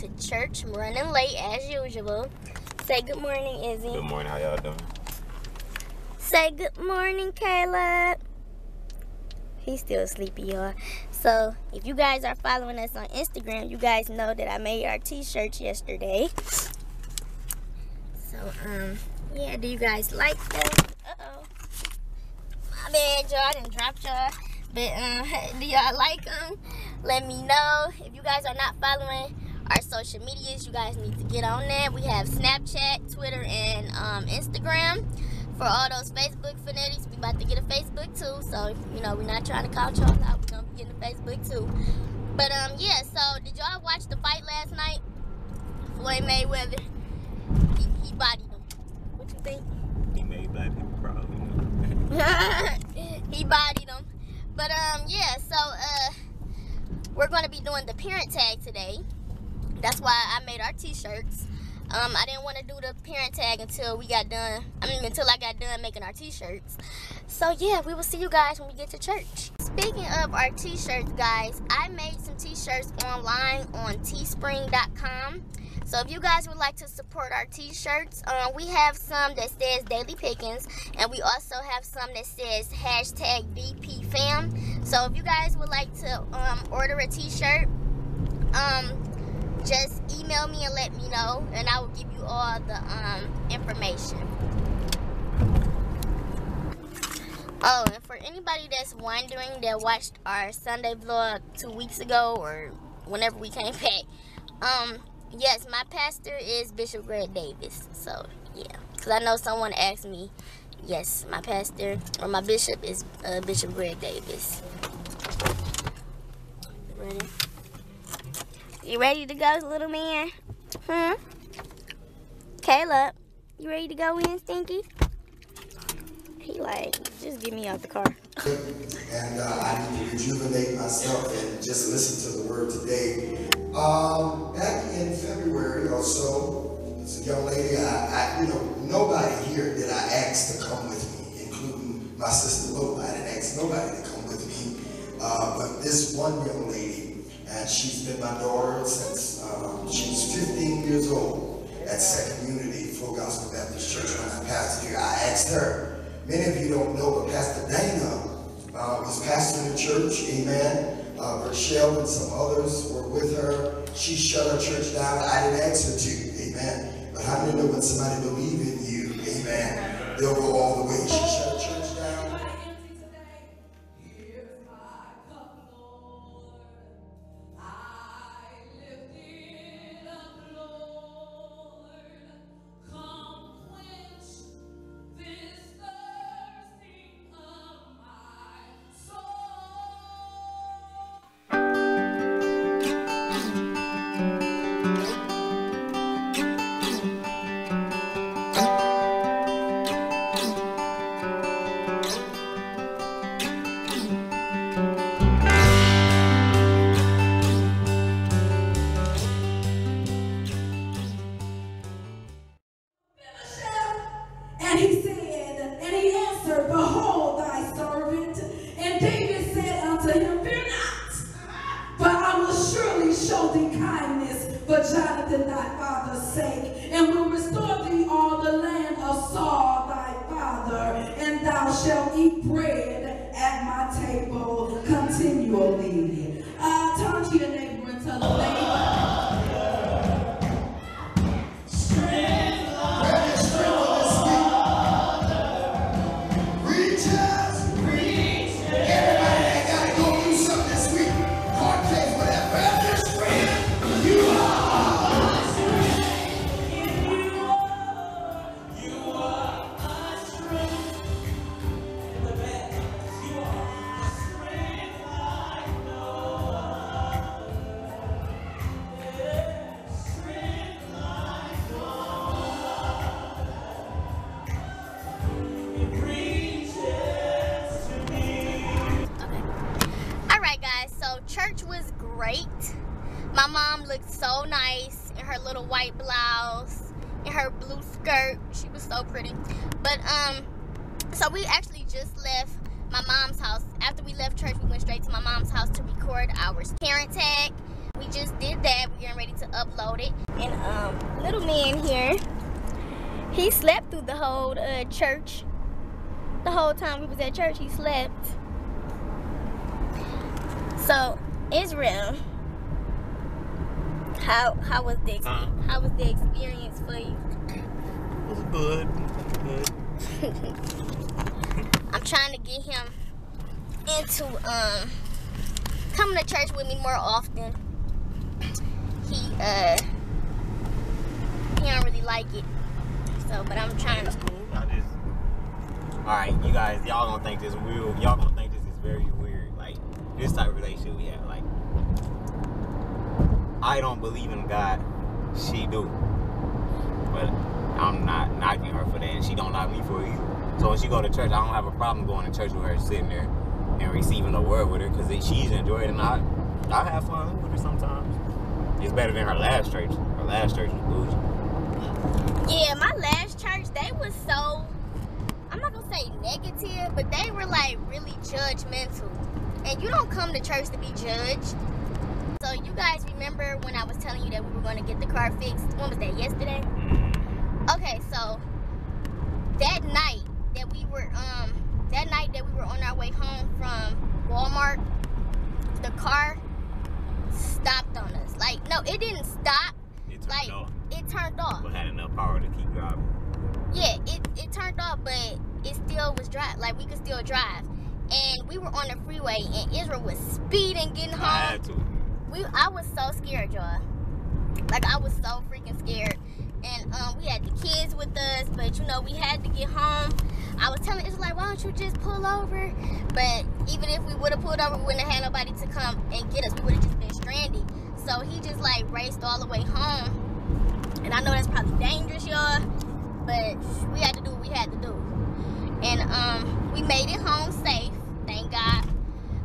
to church. I'm running late as usual. Say good morning, Izzy. Good morning. How y'all doing? Say good morning, Caleb. He's still sleepy, y'all. So, if you guys are following us on Instagram, you guys know that I made our t-shirts yesterday. So, um, yeah, do you guys like them? Uh-oh. My bad, y'all. I didn't drop y'all. But, um, do y'all like them? Let me know. If you guys are not following our social medias, you guys need to get on that. We have Snapchat, Twitter, and um, Instagram for all those Facebook fanatics, we about to get a Facebook too. So, you know, we're not trying to call y'all out. We're going to be getting a Facebook too. But, um, yeah, so did y'all watch the fight last night? Floyd Mayweather, he, he bodied him. What you think? He made black people proud. Know? he bodied him. But, um, yeah, so, uh, we're going to be doing the parent tag today. That's why I made our t-shirts. Um, I didn't want to do the parent tag until we got done. I mean, until I got done making our t-shirts. So yeah, we will see you guys when we get to church. Speaking of our t-shirts, guys, I made some t-shirts online on teespring.com. So if you guys would like to support our t-shirts, um, we have some that says Daily Pickens, and we also have some that says hashtag DPFam. So if you guys would like to um, order a t-shirt, um, just email me and let me know and I will give you all the um, information. Oh, and for anybody that's wondering that watched our Sunday vlog two weeks ago or whenever we came back, um, yes, my pastor is Bishop Greg Davis. So, yeah, because I know someone asked me, yes, my pastor or my bishop is uh, Bishop Greg Davis. Ready? You ready to go, little man? Hmm? Caleb, you ready to go in, Stinky? He like, just get me out the car. and uh, I need to rejuvenate myself and just listen to the word today. Um, back in February or so, this young lady, I, I, you know, nobody here did I ask to come with me, including my sister Lola. I didn't ask nobody to come with me. Uh, but this one young lady, and she's been my daughter since um, she was 15 years old at Second Unity Full Gospel Baptist Church when I pastored here. I asked her, many of you don't know, but Pastor Dana uh, was pastor in the church, amen. Uh, Rochelle and some others were with her. She shut her church down. I didn't ask her to, amen. But how many know when somebody believe in you, amen, they'll go all the way. She at little white blouse, and her blue skirt. She was so pretty. But um, so we actually just left my mom's house. After we left church, we went straight to my mom's house to record our parent tag. we just did that. We're getting ready to upload it. And um, little man here, he slept through the whole uh, church. The whole time we was at church, he slept. So Israel, how how was the Huh? how was the experience for you? It was good. Good. I'm trying to get him into um coming to church with me more often. He uh he don't really like it. So but I'm trying to I just. Alright, you guys, y'all gonna think this weird. Y'all gonna think this is very weird. Like, this type of relationship we have. Like, I don't believe in God. She do. But I'm not knocking her for that, and she don't knock me for it either. So when she go to church, I don't have a problem going to church with her, sitting there and receiving the word with her, because she's enjoying it, and I, I have fun with her sometimes. It's better than her last church. Her last church was bougie. Yeah, my last church, they was so I'm not gonna say negative, but they were like really judgmental. And you don't come to church to be judged. So you guys remember when I was telling you that we were gonna get the car fixed? When was that? Yesterday? Okay, so that night that we were um that night that we were on our way home from Walmart, the car stopped on us. Like no, it didn't stop. It turned Like off, it turned off. but had enough power to keep driving. Yeah, it, it turned off, but it still was drive. Like we could still drive. And we were on the freeway, and Israel was speeding, getting I home. We, I was so scared, y'all. Like I was so freaking scared. And um, we had the kids with us, but you know we had to get home. I was telling Israel like, why don't you just pull over? But even if we would have pulled over, we wouldn't have had nobody to come and get us. We would have just been stranded. So he just like raced all the way home. And I know that's probably dangerous, y'all but we had to do what we had to do. And um, we made it home safe. Thank God,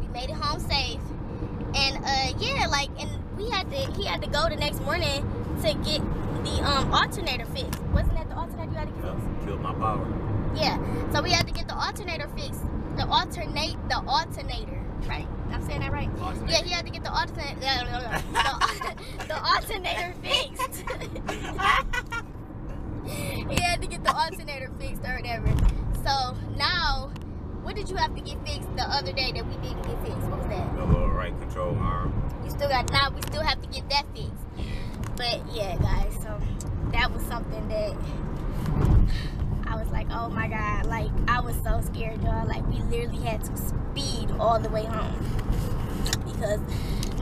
we made it home safe. And uh, yeah, like, and we had to. He had to go the next morning to get the um alternator fixed. Wasn't that the alternator you had to get Yeah, fixed? killed my power. Yeah. So we had to get the alternator fixed. The alternate, the alternator, right? I'm saying that right. Alternator. Yeah, he had to get the alternator, the, the alternator fixed. he had to get the alternator fixed or whatever. So now, what did you have to get fixed the other day that we didn't get fixed? What was that? The little right control arm. You still got now. We still have to get that fixed. But yeah, guys. So that was something that I was like, oh my god, like I was so scared, y'all. Like we literally had to speed all the way home because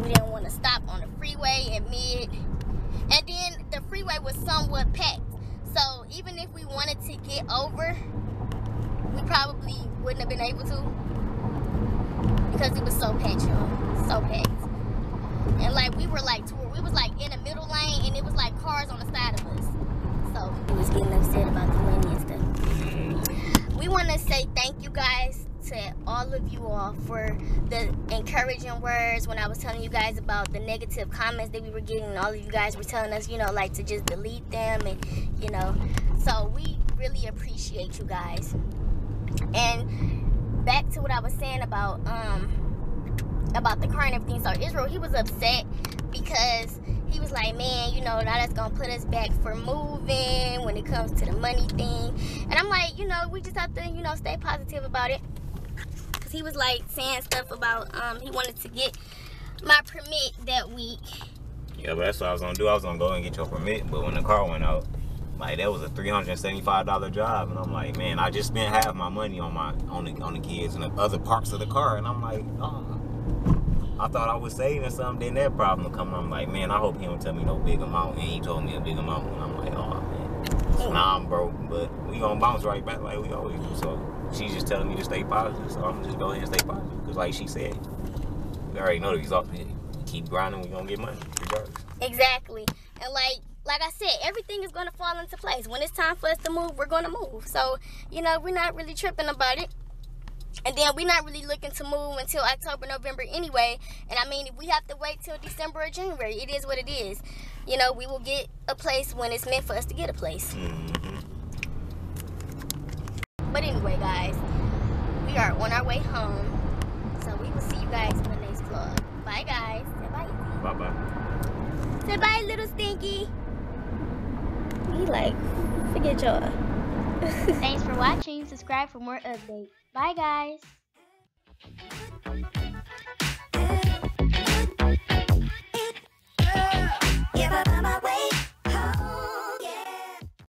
we didn't want to stop on the freeway at mid. And then the freeway was somewhat packed. So even if we wanted to get over, we probably wouldn't have been able to because it was so packed, y'all. So packed. And like we were like we was like in the middle lane and it was like cars on the side of us. So we was getting upset about the money and stuff. We want to say thank you guys to all of you all for the encouraging words when I was telling you guys about the negative comments that we were getting and all of you guys were telling us, you know, like to just delete them and you know. So we really appreciate you guys. And back to what I was saying about um about the car and everything. So Israel, he was upset because he was like, man, you know, now that's gonna put us back for moving when it comes to the money thing. And I'm like, you know, we just have to, you know, stay positive about it. Cause he was like saying stuff about um he wanted to get my permit that week. Yeah, but that's what I was gonna do. I was gonna go and get your permit, but when the car went out, like that was a three hundred and seventy-five dollar job, and I'm like, man, I just spent half my money on my on the on the kids and the other parts of the car, and I'm like, oh. I thought I was saving something, then that problem come. I'm like, man, I hope he don't tell me no big amount, and he told me a big amount, and I'm like, oh man. Hmm. So now I'm broke, but we gonna bounce right back like we always do. So she's just telling me to stay positive, so I'm just go ahead and stay positive, cause like she said, we already know the result. We keep grinding, we gonna get money regardless. Exactly. And like like I said, everything is gonna fall into place. When it's time for us to move, we're gonna move. So, you know, we're not really tripping about it. And then we're not really looking to move until October, November anyway. And I mean, if we have to wait till December or January, it is what it is. You know, we will get a place when it's meant for us to get a place. Mm-hmm. But anyway, guys, we are on our way home. So we will see you guys in the next vlog. Bye, guys. Say bye. Bye bye. little stinky. He like, forget y'all. Thanks for watching. Subscribe for more updates. Bye, guys.